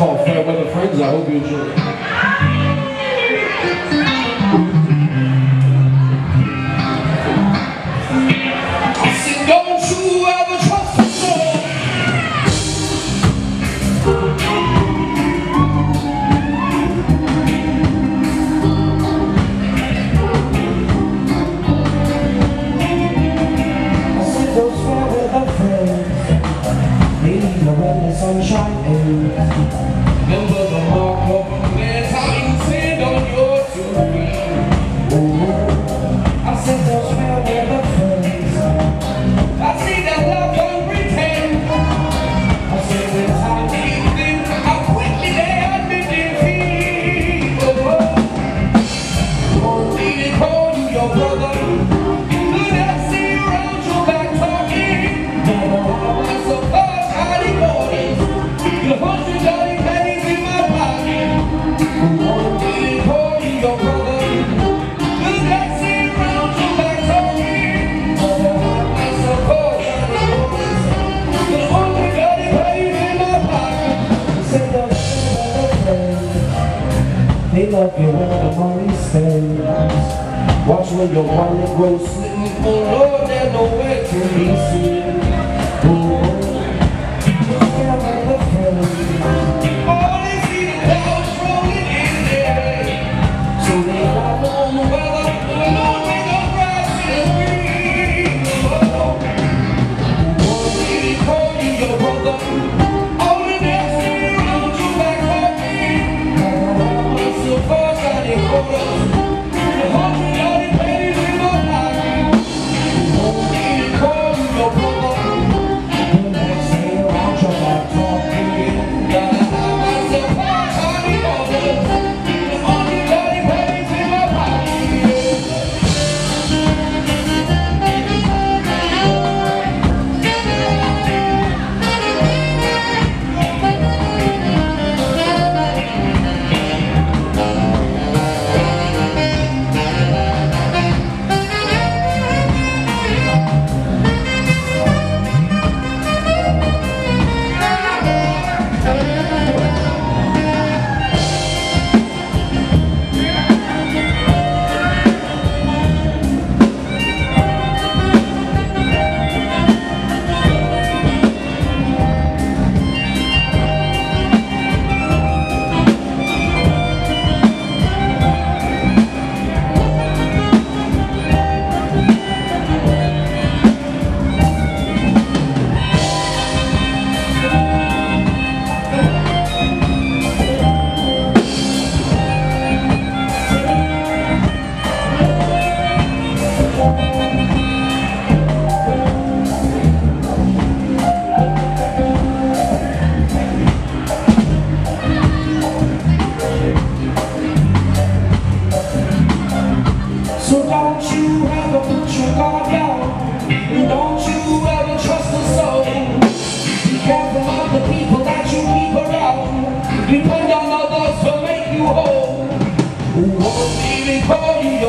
called Fairweather Friends. I hope you enjoy it. They love you when the money sends. Watch when your wallet grows slim. Oh Lord, there's no before you